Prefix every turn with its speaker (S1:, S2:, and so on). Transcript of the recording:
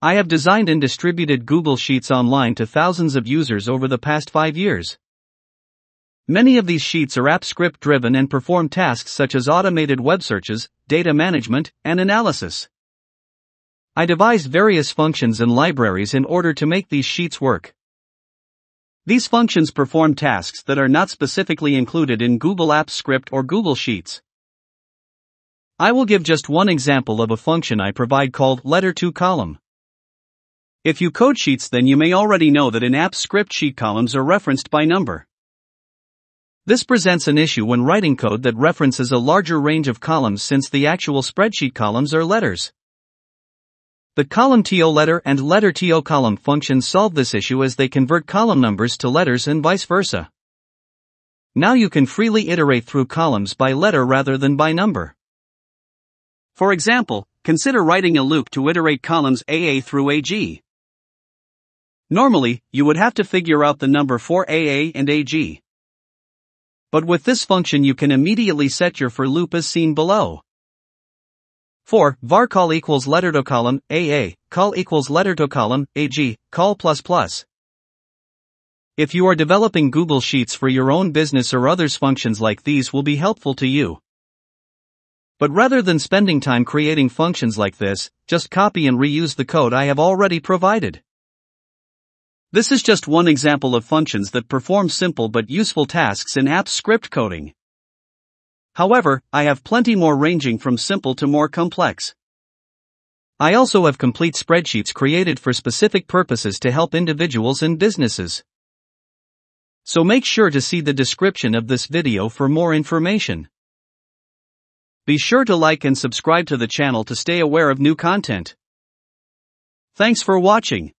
S1: I have designed and distributed Google Sheets online to thousands of users over the past five years. Many of these sheets are app script driven and perform tasks such as automated web searches, data management, and analysis. I devised various functions and libraries in order to make these sheets work. These functions perform tasks that are not specifically included in Google Apps Script or Google Sheets. I will give just one example of a function I provide called letter to column. If you code sheets then you may already know that in Apps Script sheet columns are referenced by number. This presents an issue when writing code that references a larger range of columns since the actual spreadsheet columns are letters. The column TO letter and letter TO column functions solve this issue as they convert column numbers to letters and vice versa. Now you can freely iterate through columns by letter rather than by number. For example, consider writing a loop to iterate columns AA through AG. Normally, you would have to figure out the number for AA and AG. But with this function you can immediately set your for loop as seen below. For var call equals letter to column AA, call equals letter to column AG, call plus plus. If you are developing Google Sheets for your own business or others, functions like these will be helpful to you. But rather than spending time creating functions like this, just copy and reuse the code I have already provided. This is just one example of functions that perform simple but useful tasks in app script coding. However, I have plenty more ranging from simple to more complex. I also have complete spreadsheets created for specific purposes to help individuals and businesses. So make sure to see the description of this video for more information. Be sure to like and subscribe to the channel to stay aware of new content. Thanks for watching.